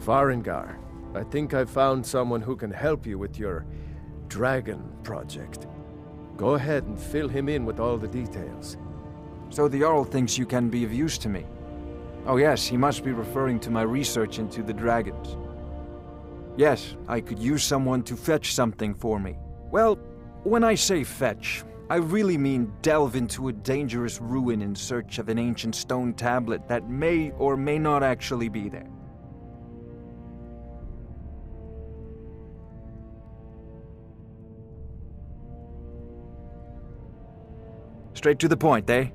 Farengar, I think I've found someone who can help you with your dragon project. Go ahead and fill him in with all the details. So the Jarl thinks you can be of use to me. Oh yes, he must be referring to my research into the dragons. Yes, I could use someone to fetch something for me. Well, when I say fetch, I really mean delve into a dangerous ruin in search of an ancient stone tablet that may or may not actually be there. Straight to the point, eh?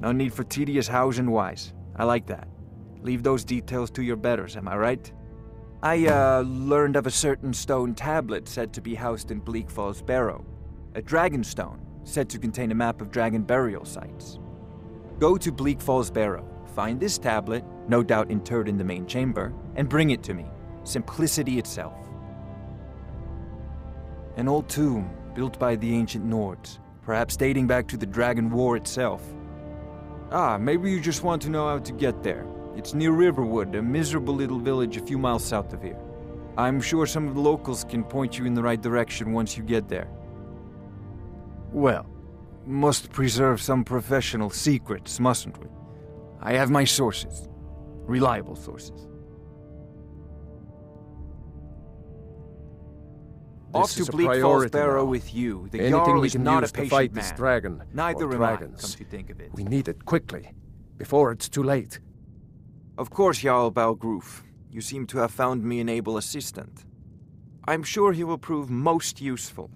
No need for tedious hows and whys. I like that. Leave those details to your betters, am I right? I, uh, learned of a certain stone tablet said to be housed in Bleak Falls Barrow. A dragon stone, said to contain a map of dragon burial sites. Go to Bleak Falls Barrow, find this tablet, no doubt interred in the main chamber, and bring it to me. Simplicity itself. An old tomb built by the ancient Nords, perhaps dating back to the Dragon War itself. Ah, maybe you just want to know how to get there. It's near Riverwood, a miserable little village a few miles south of here. I'm sure some of the locals can point you in the right direction once you get there. Well, must preserve some professional secrets, mustn't we? I have my sources. Reliable sources. Off This to is a Bleak Falls Barrow with you. The Anything Jarl we can not use a to fight man. this dragon Neither or I, dragons. come to think of it. We need it quickly, before it's too late. Of course, Jarl Balgruuf. You seem to have found me an able assistant. I'm sure he will prove most useful.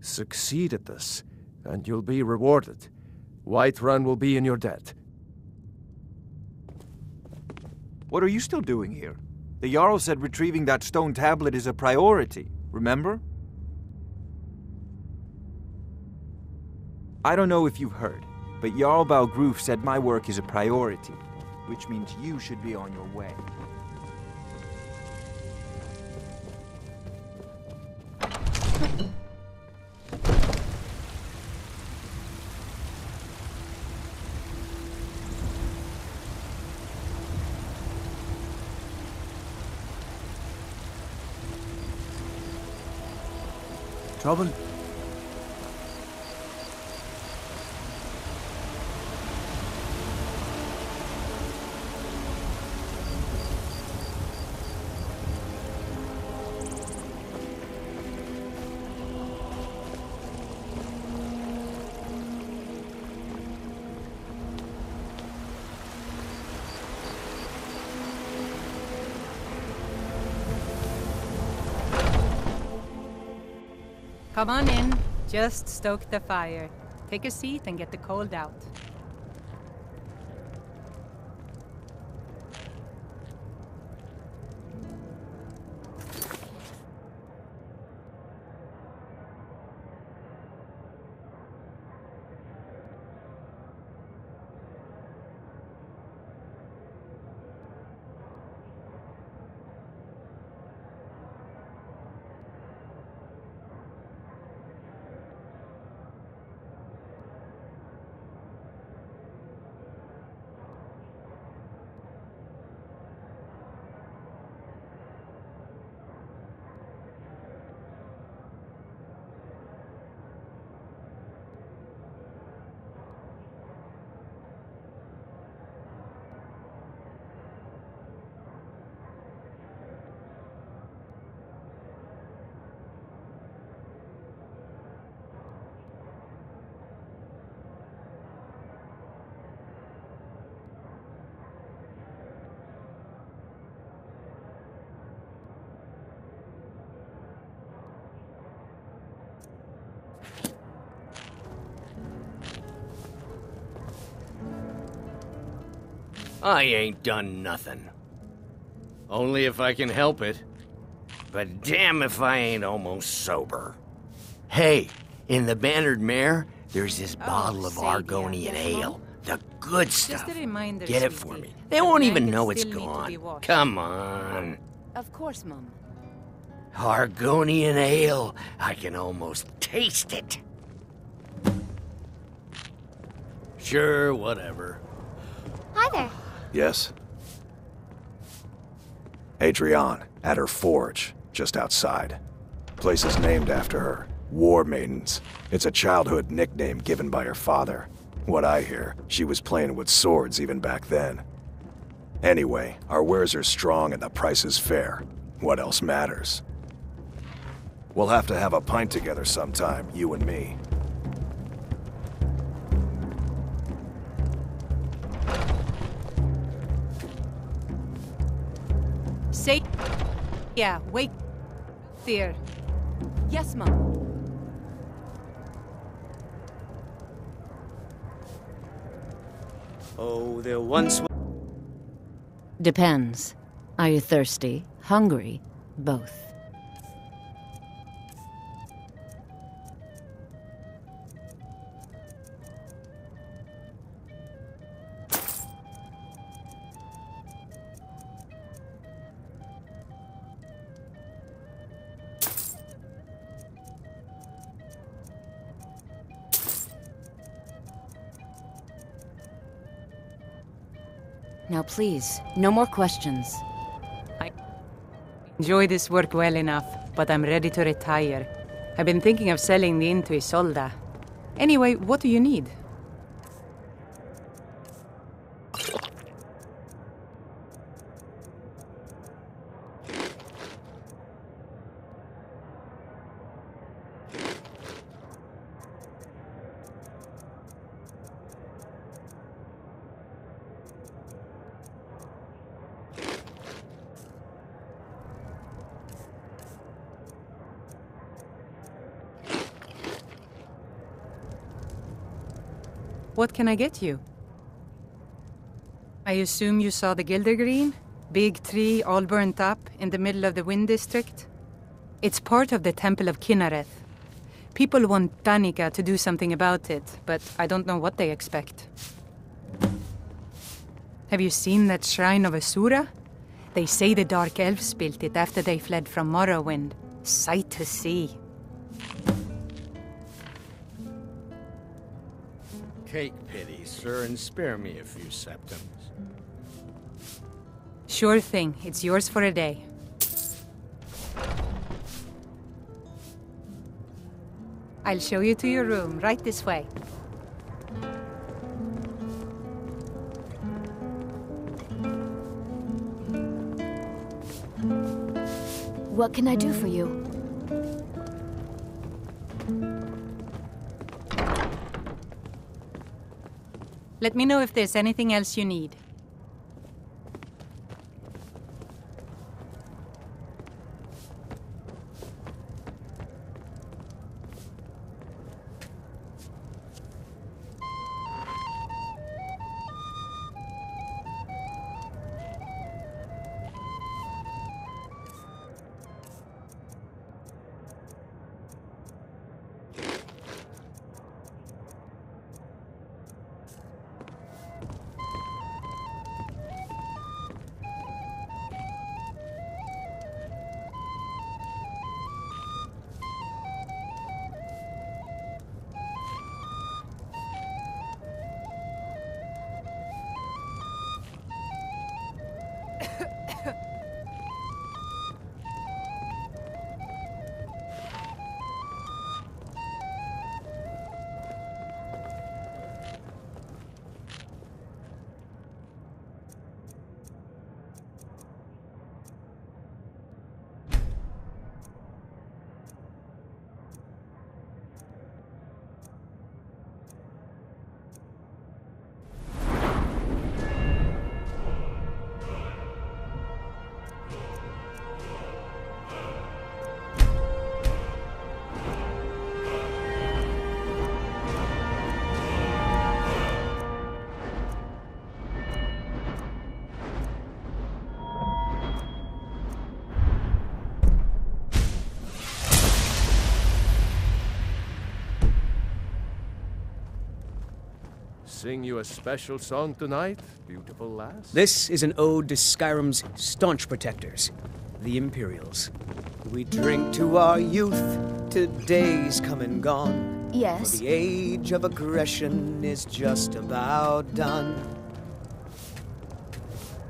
Succeed at this, and you'll be rewarded. Whiterun will be in your debt. What are you still doing here? The Jarl said retrieving that stone tablet is a priority, remember? I don't know if you've heard, but Jarl Balgruuf said my work is a priority, which means you should be on your way. Trouble? Come on in. Just stoke the fire. Take a seat and get the cold out. I ain't done nothing. Only if I can help it. But damn if I ain't almost sober. Hey, in the Bannered Mare, there's this oh, bottle of say, Argonian yes, ale. The good Just stuff. a reminder, Get it for me. They won't even know it's still need to be gone. Come on. Of course, Mom. Argonian ale. I can almost taste it. Sure, whatever. Hi there. Yes. Adrianne, at her forge, just outside. Place is named after her. Warmaiden's. It's a childhood nickname given by her father. What I hear, she was playing with swords even back then. Anyway, our wares are strong and the price is fair. What else matters? We'll have to have a pint together sometime, you and me. Say. Yeah, wait. There. Yes, Mom. Oh, there once was. Depends. Are you thirsty? Hungry? Both. Now please, no more questions. I enjoy this work well enough, but I'm ready to retire. I've been thinking of selling the inn to Isolda. Anyway, what do you need? What can I get you? I assume you saw the Gildergreen? Big tree all burnt up in the middle of the Wind District? It's part of the Temple of Kynareth. People want Danica to do something about it, but I don't know what they expect. Have you seen that Shrine of Azura? They say the Dark Elves built it after they fled from Morrowind. Sight to see. Take pity, sir, and spare me a few septims. Sure thing. It's yours for a day. I'll show you to your room, right this way. What can I do for you? Let me know if there's anything else you need. Sing you a special song tonight, beautiful lass? This is an ode to Skyrim's staunch protectors, the Imperials. We drink to our youth, to days come and gone. Yes. For the age of aggression is just about done.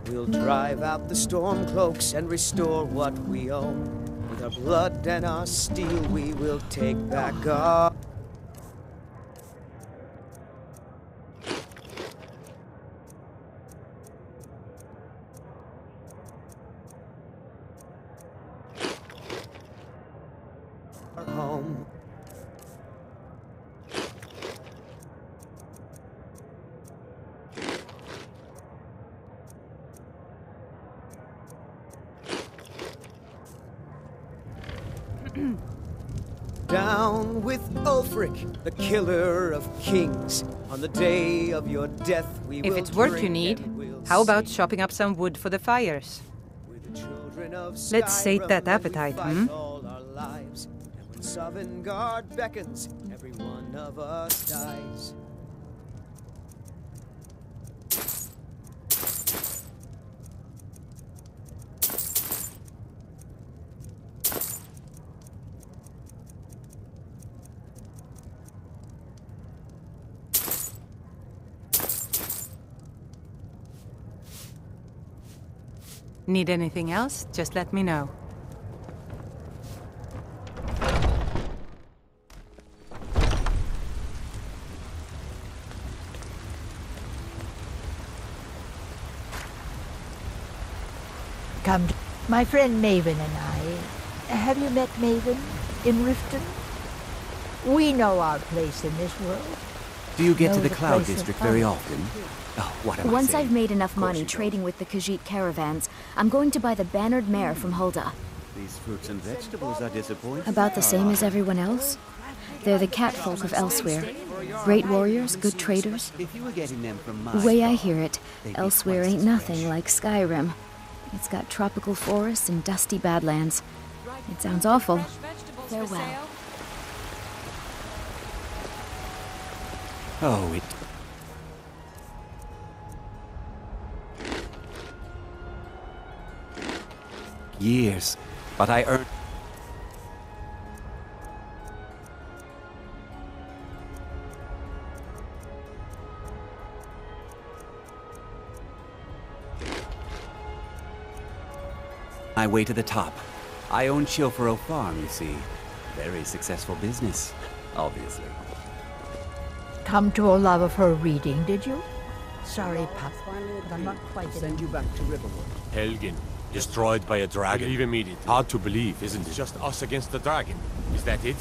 We'll drive out the storm cloaks and restore what we own. With our blood and our steel, we will take back our. Down with Ulfric, the killer of kings. On the day of your death, we If it's work you need, we'll how about chopping up some wood for the fires? We're the children of Let's sate that appetite, hmm? lives. And when Sovngarde beckons, every one of us dies. Need anything else? Just let me know. Come, my friend Maven and I. Have you met Maven in Riften? We know our place in this world. Do you get to the the Cloud District very often? Oh, what am I Once saying? I've made enough money trading with the Khajiit caravans, I'm going to buy the bannered mare from Hulda. These fruits and vegetables are disappointing. About the same as everyone else. They're the catfolk of Elsweyr. Great warriors, good traders. If you were getting them from my The way I hear it, Elsweyr ain't nothing like Skyrim. It's got tropical forests and dusty badlands. It sounds awful. Farewell. Oh, it. Years, but I earned. My way to the top. I own Chillfurrow Farm, you see. Very successful business, obviously. Come to Olava for a reading, did you? Sorry, Pup, I'm not quite Send you back to Riverwood. Helgen, destroyed by a dragon. Leave immediately. Hard to believe, isn't it? just us against the dragon. Is that it?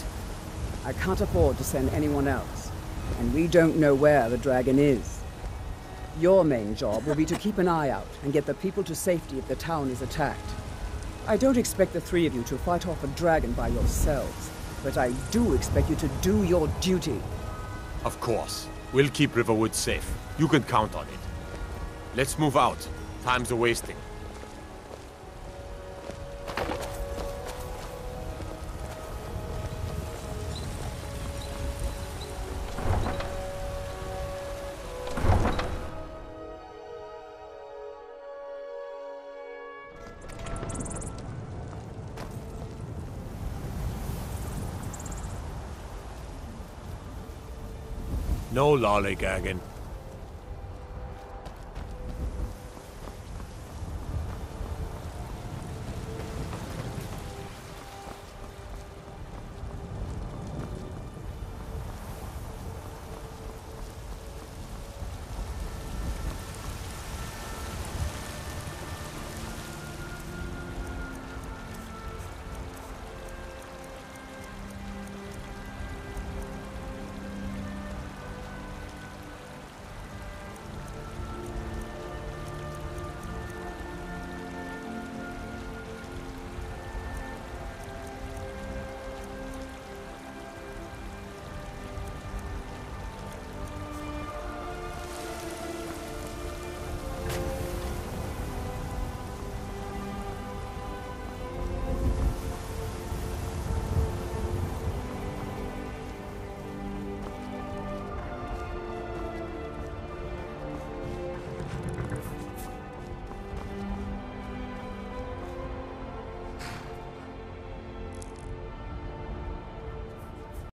I can't afford to send anyone else, and we don't know where the dragon is. Your main job will be to keep an eye out and get the people to safety if the town is attacked. I don't expect the three of you to fight off a dragon by yourselves, but I do expect you to do your duty. Of course. We'll keep Riverwood safe. You can count on it. Let's move out. Time's a No lollygagging.